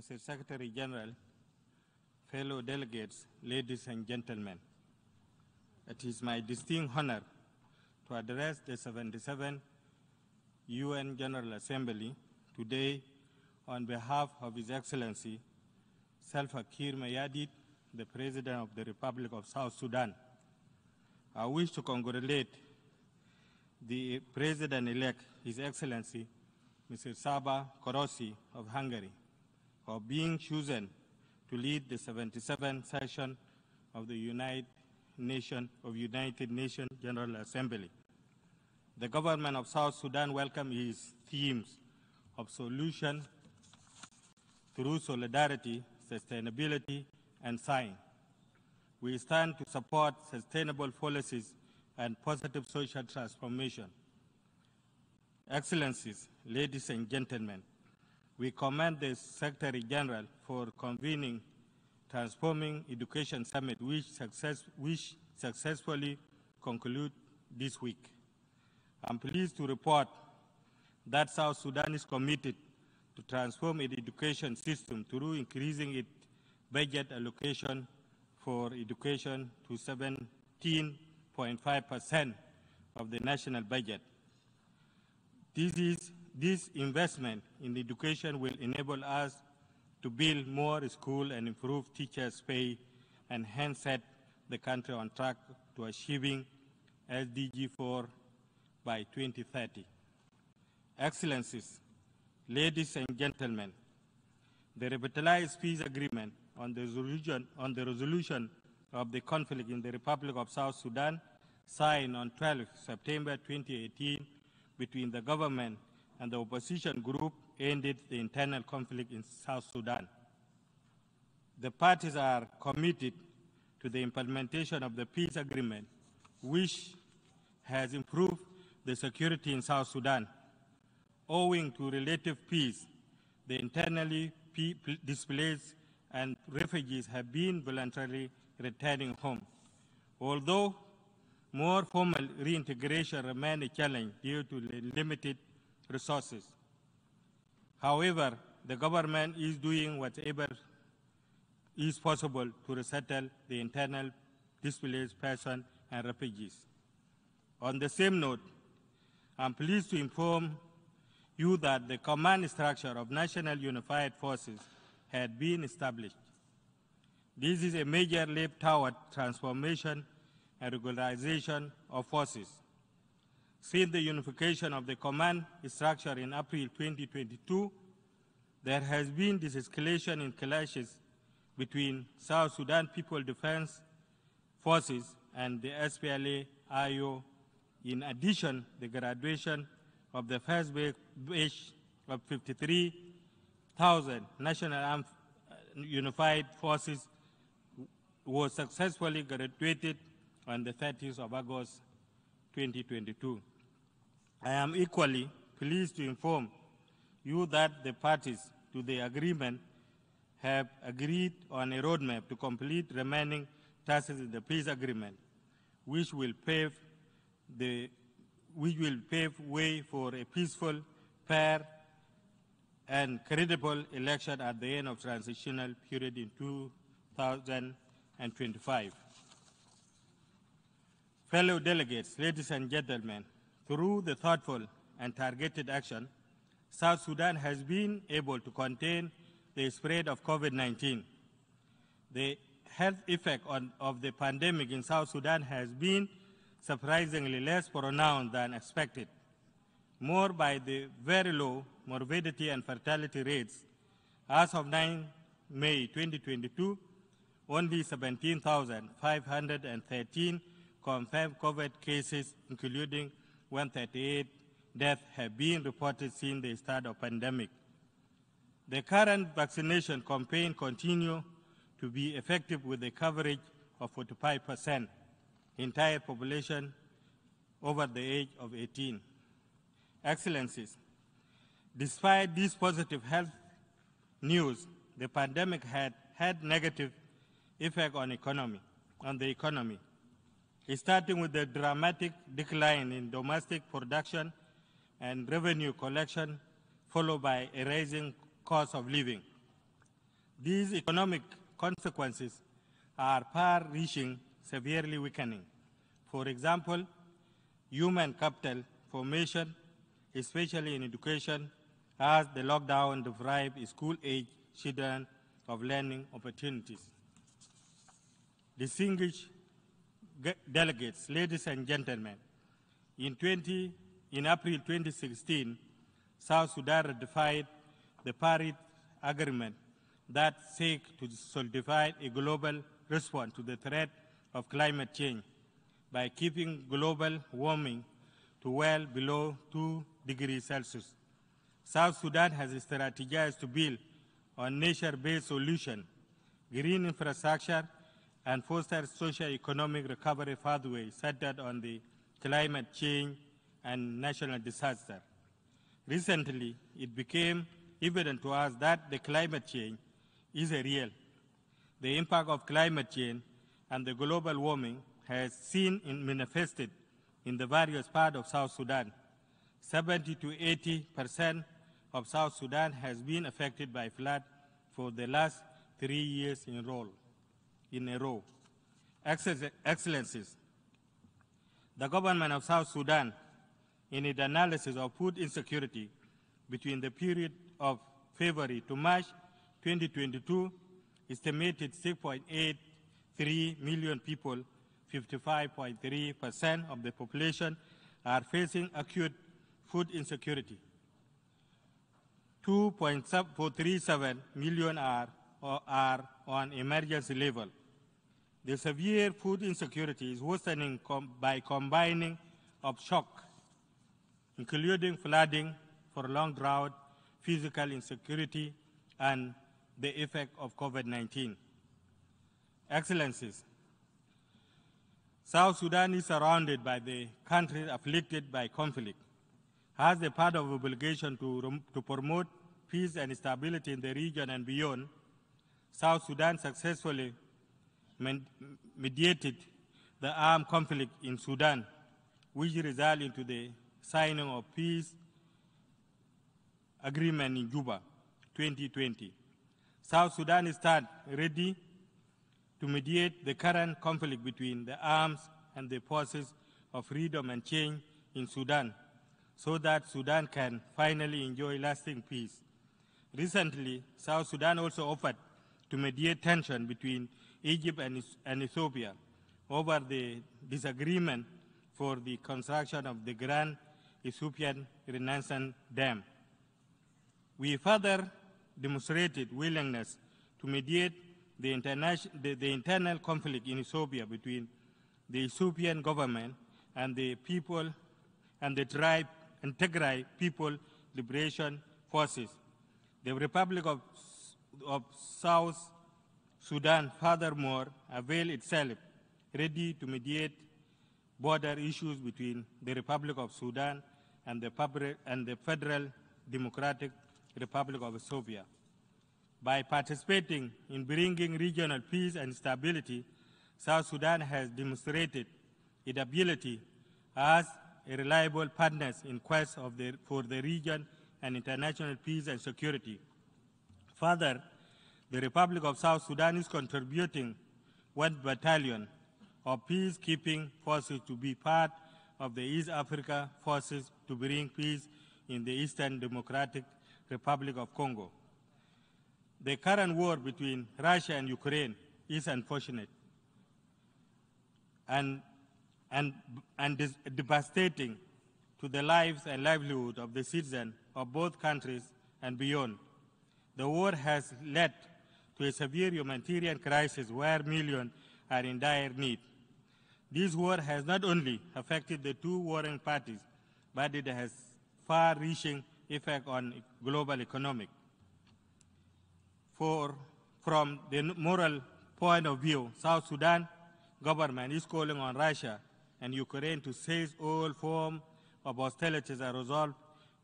Mr. Secretary General, fellow delegates, ladies and gentlemen, it is my distinct honor to address the 77th UN General Assembly today on behalf of His Excellency Salva Kiir Mayardit, the President of the Republic of South Sudan. I wish to congratulate the President-elect, His Excellency Mr. Csaba Kőrösi of Hungary, for being chosen to lead the 77th session of the United Nation of United Nations General Assembly. The government of South Sudan welcomes its themes of solution through solidarity, sustainability, and science. We stand to support sustainable policies and positive social transformation. Excellencies, ladies and gentlemen, we commend the Secretary General for convening Transforming Education Summit, which, success, which successfully concluded this week. I'm pleased to report that South Sudan is committed to transform its education system through increasing its budget allocation for education to 17.5% of the national budget. This, is, this investment in education will enable us to build more schools and improve teachers' pay and hence set the country on track to achieving SDG 4 by 2030. Excellencies, ladies and gentlemen, the revitalized peace agreement on the, resolution, on the resolution of the conflict in the Republic of South Sudan signed on 12 September 2018 between the government and the opposition group ended the internal conflict in South Sudan. The parties are committed to the implementation of the peace agreement, which has improved the security in South Sudan. Owing to relative peace, the internally displaced and refugees have been voluntarily returning home. Although more formal reintegration remains a challenge due to the limited resources. However, the government is doing whatever is possible to resettle the internal displaced persons and refugees. On the same note, I'm pleased to inform you that the command structure of National Unified Forces had been established. This is a major leap toward transformation and regularization of forces. Since the unification of the command structure in April 2022, there has been this escalation in clashes between South Sudan People Defense Forces and the SPLA-IO. In addition, the graduation of the first batch of 53,000 National Armed uh, Unified Forces was successfully graduated on the 30th of August 2022. I am equally pleased to inform you that the parties to the agreement have agreed on a roadmap to complete remaining tasks in the peace agreement, which will pave the which will pave way for a peaceful, fair, and credible election at the end of transitional period in 2025. Fellow delegates, ladies and gentlemen, through the thoughtful and targeted action, South Sudan has been able to contain the spread of COVID-19. The health effect on, of the pandemic in South Sudan has been surprisingly less pronounced than expected, more by the very low morbidity and fertility rates. As of 9 May 2022, only 17,513 confirmed COVID cases, including 138 deaths, have been reported since the start of pandemic. The current vaccination campaign continues to be effective with a coverage of 45% entire population over the age of 18. Excellencies, despite this positive health news, the pandemic had had negative effect on economy, on the economy starting with the dramatic decline in domestic production and revenue collection, followed by a rising cost of living. These economic consequences are far-reaching, severely weakening. For example, human capital formation, especially in education, as the lockdown deprived school-age children of learning opportunities. Distinguished delegates, ladies and gentlemen, in, 20, in April 2016, South Sudan ratified the Paris Agreement that seek to solidify a global response to the threat of climate change by keeping global warming to well below 2 degrees Celsius. South Sudan has strategized to build on nature-based solutions, green infrastructure, and foster socio-economic recovery pathways centered on the climate change and national disaster. Recently, it became evident to us that the climate change is a real. The impact of climate change and the global warming has seen in manifested in the various parts of South Sudan. 70 to 80 percent of South Sudan has been affected by flood for the last three years in, row. In a row. Excellencies, the government of South Sudan, in its analysis of food insecurity between the period of February to March 2022, estimated 6.83 million people, 55.3% of the population, are facing acute food insecurity. 2.437 million are, are on emergency level. The severe food insecurity is worsening com by combining of shock, including flooding, prolonged drought, physical insecurity, and the effect of COVID-19. Excellencies, South Sudan is surrounded by the countries afflicted by conflict. Has a part of obligation to, to promote peace and stability in the region and beyond, South Sudan successfully mediated the armed conflict in Sudan, which resulted into the signing of peace agreement in Juba 2020. South Sudan is ready to mediate the current conflict between the arms and the forces of freedom and change in Sudan so that Sudan can finally enjoy lasting peace. Recently, South Sudan also offered to mediate tension between Egypt and, Ethiopia over the disagreement for the construction of the Grand Ethiopian Renaissance Dam. We further demonstrated willingness to mediate the, the, the, internal conflict in Ethiopia between the Ethiopian government and the people and the tribe and Tigray People Liberation Forces. The Republic of, of South Sudan, furthermore, avail itself ready to mediate border issues between the Republic of Sudan and the, and the Federal Democratic Republic of Ethiopia. By participating in bringing regional peace and stability, South Sudan has demonstrated its ability as a reliable partner in quest the, for the region and international peace and security. Further, the Republic of South Sudan is contributing one battalion of peacekeeping forces to be part of the East Africa forces to bring peace in the Eastern Democratic Republic of Congo. The current war between Russia and Ukraine is unfortunate and, and, and devastating to the lives and livelihood of the citizens of both countries and beyond. The war has led to a severe humanitarian crisis where millions are in dire need. This war has not only affected the two warring parties, but it has far-reaching effect on global economic. For, from the moral point of view, South Sudan government is calling on Russia and Ukraine to cease all forms of hostilities and resolve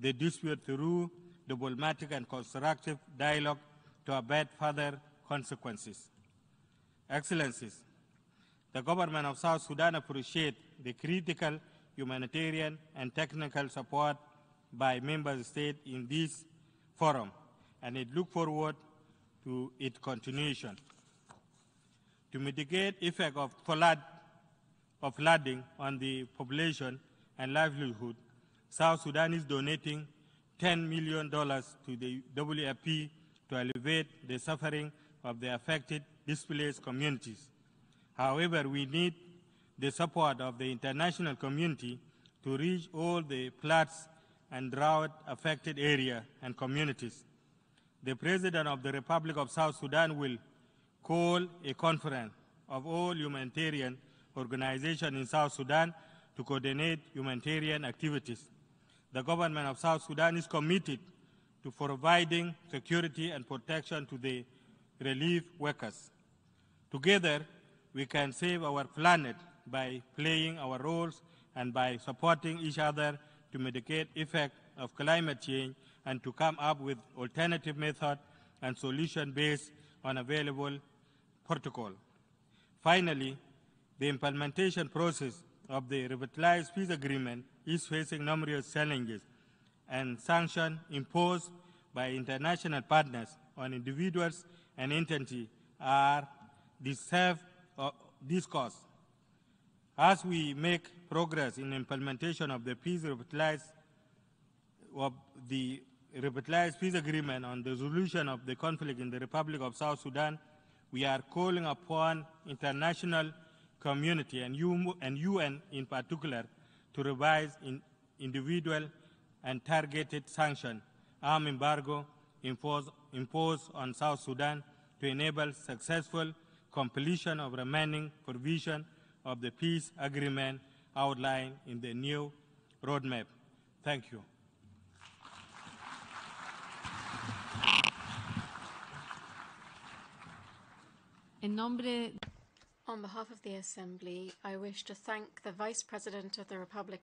the dispute through diplomatic and constructive dialogue to avert further consequences. Excellencies, the government of South Sudan appreciates the critical humanitarian and technical support by member states in this forum, and it looks forward to its continuation. To mitigate effect of flood of flooding on the population and livelihood, South Sudan is donating $10 million to the WFP to alleviate the suffering of the affected displaced communities. However, we need the support of the international community to reach all the floods and drought affected areas and communities. The President of the Republic of South Sudan will call a conference of all humanitarian organizations in South Sudan to coordinate humanitarian activities. The government of South Sudan is committed to providing security and protection to the relief workers. Together, we can save our planet by playing our roles and by supporting each other to mitigate effect of climate change and to come up with alternative method and solution based on available protocol. Finally, the implementation process of the revitalized peace agreement is facing numerous challenges and sanctions imposed by international partners on individuals and entities are deserve this. As we make progress in implementation of the peace revitalized of the revitalized peace agreement on the resolution of the conflict in the Republic of South Sudan, we are calling upon international community and UN in particular to revise in individual and targeted sanction, arm embargo imposed, imposed on South Sudan to enable successful completion of remaining provision of the peace agreement outlined in the new roadmap. Thank you. En nombre On behalf of the Assembly, I wish to thank the Vice President of the Republic